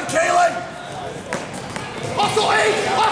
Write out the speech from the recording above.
on, Kaylin! Hustle eight!